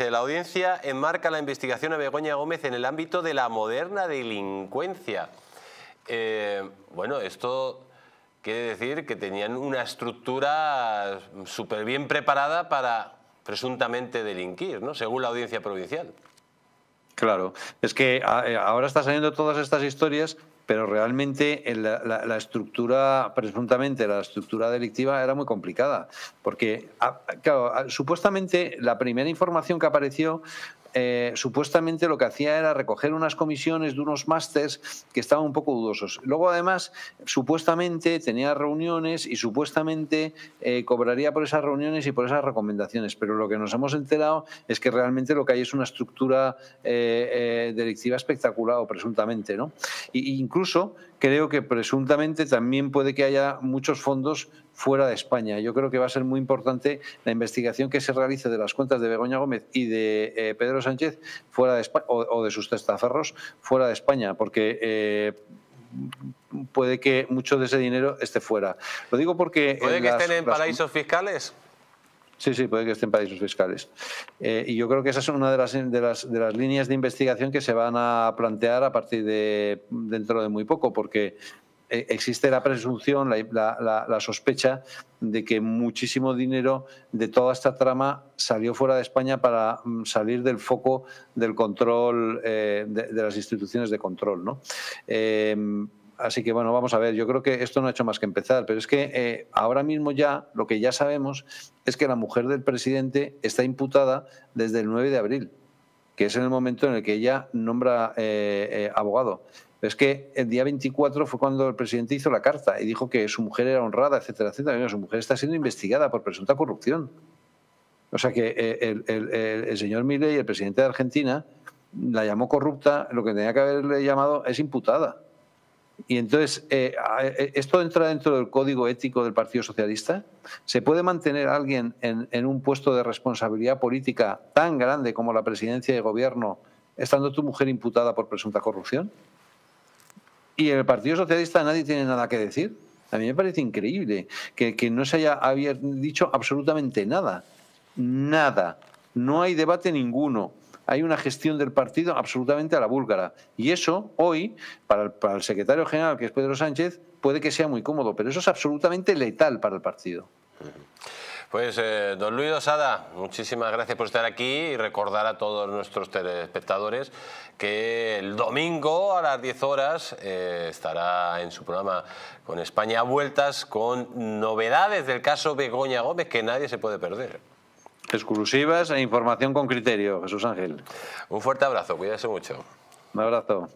La audiencia enmarca la investigación a Begoña Gómez en el ámbito de la moderna delincuencia. Eh, bueno, esto quiere decir que tenían una estructura súper bien preparada para presuntamente delinquir, ¿no? según la audiencia provincial. Claro, es que eh, ahora están saliendo todas estas historias pero realmente la, estructura, presuntamente la estructura delictiva era muy complicada, porque, claro, supuestamente la primera información que apareció eh, supuestamente lo que hacía era recoger unas comisiones de unos másters que estaban un poco dudosos. Luego, además, supuestamente tenía reuniones y supuestamente eh, cobraría por esas reuniones y por esas recomendaciones. Pero lo que nos hemos enterado es que realmente lo que hay es una estructura eh, delictiva espectacular, o presuntamente. ¿no? E incluso creo que presuntamente también puede que haya muchos fondos fuera de España. Yo creo que va a ser muy importante la investigación que se realice de las cuentas de Begoña Gómez y de eh, Pedro Sánchez fuera de España, o, de sus testaferros fuera de España, porque eh, puede que mucho de ese dinero esté fuera. Lo digo porque... ¿Puede que estén en paraísos fiscales? Sí, sí, puede que estén paraísos fiscales. Eh, y yo creo que esa es una de las, de, las, de las líneas de investigación que se van a plantear a partir de dentro de muy poco, porque eh, existe la presunción, la, sospecha de que muchísimo dinero de toda esta trama salió fuera de España para mm, salir del foco del control eh, de, las instituciones de control. ¿no? Así que bueno, vamos a ver, yo creo que esto no ha hecho más que empezar, pero es que ahora mismo ya lo que ya sabemos es que la mujer del presidente está imputada desde el 9 de abril, que es en el momento en el que ella nombra abogado es que el día 24 fue cuando el presidente hizo la carta y dijo que su mujer era honrada, etcétera, etcétera. Su mujer está siendo investigada por presunta corrupción. O sea que eh, el, señor Milei, el presidente de Argentina, la llamó corrupta, lo que tenía que haberle llamado es imputada. Y entonces, eh, eh, ¿esto entra dentro del código ético del Partido Socialista? ¿Se puede mantener alguien en, en un puesto de responsabilidad política tan grande como la presidencia de gobierno estando tu mujer imputada por presunta corrupción? Y en el Partido Socialista nadie tiene nada que decir. A mí me parece increíble que, no se haya, dicho absolutamente nada. Nada. No hay debate ninguno. Hay una gestión del partido absolutamente a la búlgara. Y eso, hoy, para el, secretario general, que es Pedro Sánchez, puede que sea muy cómodo, pero eso es absolutamente letal para el partido. Pues eh, don Luis Osada, muchísimas gracias por estar aquí y recordar a todos nuestros telespectadores que el domingo a las 10 horas eh, estará en su programa con España Vueltas con novedades del caso Begoña Gómez que nadie se puede perder. Exclusivas e información con criterio, Jesús Ángel. Un fuerte abrazo, cuídese mucho. Un abrazo.